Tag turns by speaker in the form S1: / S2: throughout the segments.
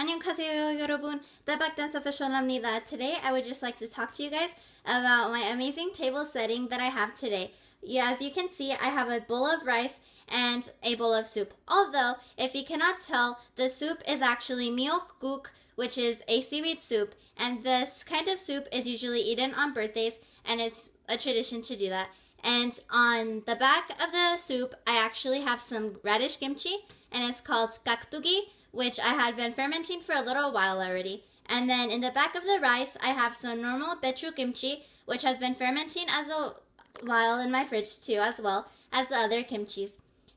S1: 안녕하세요 여러분, Daebak Dance Official 입니다. Today I would just like to talk to you guys about my amazing table setting that I have today. As you can see, I have a bowl of rice and a bowl of soup. Although, if you cannot tell, the soup is actually myeokguk, which is a seaweed soup, and this kind of soup is usually eaten on birthdays, and it's a tradition to do that. And on the back of the soup, I actually have some radish kimchi, and it's called gakdugi which I had been fermenting for a little while already. And then in the back of the rice, I have some normal baechu kimchi, which has been fermenting as a while in my fridge too, as well as the other kimchis.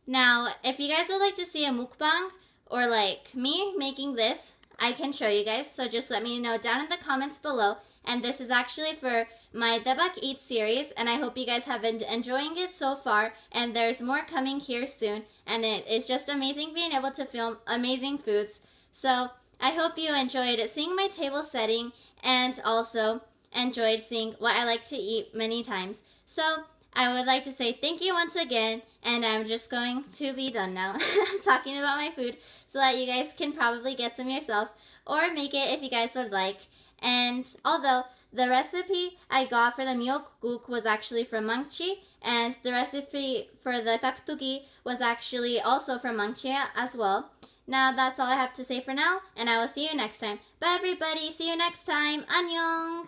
S1: Now, if you guys would like to see a mukbang or like me making this, I can show you guys. So just let me know down in the comments below. And this is actually for my Daebak Eat series, and I hope you guys have been enjoying it so far. And there's more coming here soon, and it is just amazing being able to film amazing foods. So I hope you enjoyed seeing my table setting and also enjoyed seeing what I like to eat many times. So I would like to say thank you once again, and I'm just going to be done now talking about my food so that you guys can probably get some yourself or make it if you guys would like. And although the recipe I got for the myeokguk was actually from Maangchi, and the recipe for the kaktugi was actually also from Maangchi as well. Now that's all I have to say for now, and I will see you next time. Bye everybody, see you next time. Annyeong!